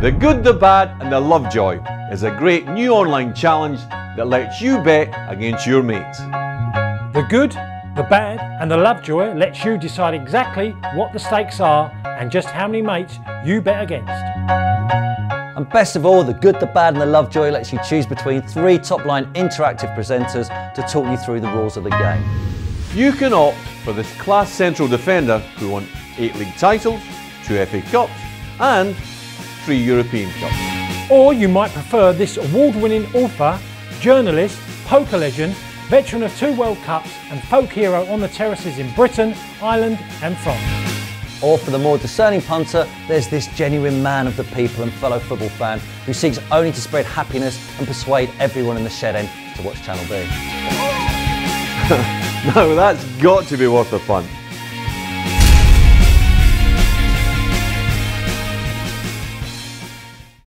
The Good, the Bad and the Lovejoy is a great new online challenge that lets you bet against your mates. The good, the bad and the Lovejoy lets you decide exactly what the stakes are and just how many mates you bet against. And best of all, the good, the bad and the Lovejoy lets you choose between three top-line interactive presenters to talk you through the rules of the game. You can opt for this class central defender who won 8 league titles, 2 FA Cups and 3 European Cups. Or you might prefer this award-winning author, journalist, poker legend, veteran of two World Cups and folk hero on the terraces in Britain, Ireland and France. Or for the more discerning punter, there's this genuine man of the people and fellow football fan who seeks only to spread happiness and persuade everyone in the shed end to watch Channel B. no, that's got to be worth the fun.